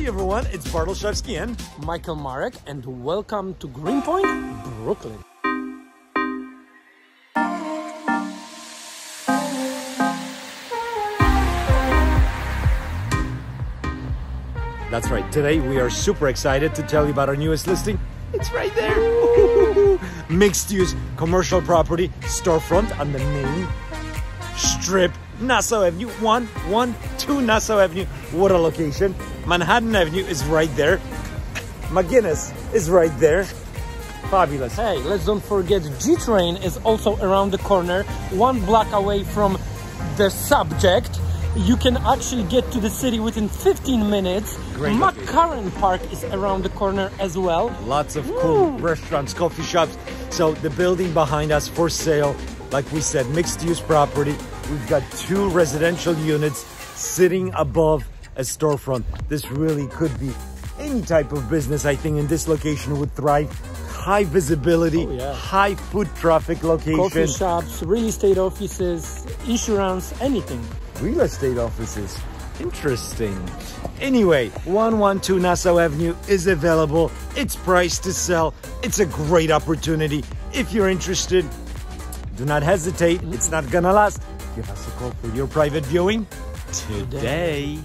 everyone, it's Bart Olszewski and Michael Marek, and welcome to Greenpoint, Brooklyn. That's right. Today we are super excited to tell you about our newest listing. It's right there. Mixed use commercial property, storefront on the main strip, Nassau Avenue. One, one, two Nassau Avenue. What a location. Manhattan Avenue is right there. McGuinness is right there. Fabulous. Hey, let's don't forget G Train is also around the corner, one block away from the subject. You can actually get to the city within 15 minutes. Great McCarren Park is around the corner as well. Lots of cool restaurants, coffee shops. So the building behind us for sale, like we said, mixed use property. We've got two residential units sitting above a storefront. This really could be any type of business, I think, in this location would thrive. High visibility, Oh, yeah. high foot traffic location. Coffee shops, real estate offices, insurance, anything. real estate offices. Interesting. Anyway, 112 Nassau Avenue is available. It's priced to sell. It's a great opportunity. If you're interested, do not hesitate. It's not gonna last. Give us a call for your private viewing today.